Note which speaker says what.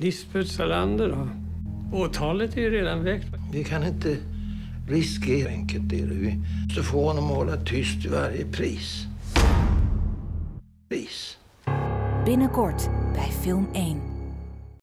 Speaker 1: Lisbeth Salander då? Åtalet är ju redan väckt.
Speaker 2: Vi kan inte riskera enkelt det. Vi måste få honom att hålla tyst till varje pris. Pris.
Speaker 3: Binnenkort bij Film 1.